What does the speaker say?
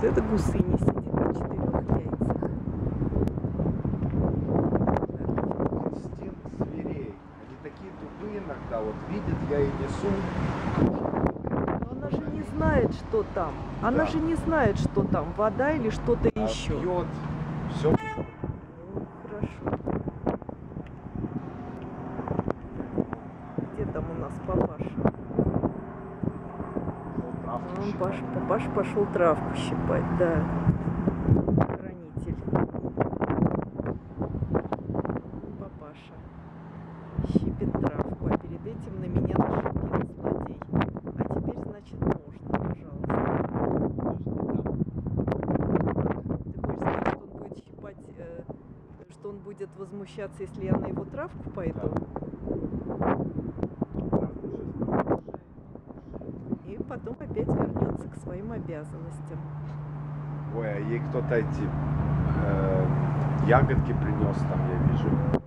Вот это гусыня сидит на четырех яйцах. Инстинкт зверей. Они такие тупые иногда. Вот видят, я и несу. Но она же не знает, что там. Она Да. же не знает, что там. Вода или что-то а еще. Пьет. Все. Ну, хорошо. Где там у нас папаша? Он паш, папаш пошел травку щипать, да. Хранитель. Папаша. Щипит травку, а перед этим на меня нашипел злодей. А теперь, значит, можно, пожалуйста. Ты хочешь сказать, что он будет щипать, э, что он будет возмущаться, если я на его травку пойду? И потом опять вернется к своим обязанностям. Ой, а ей кто-то эти э, ягодки принес там, я вижу.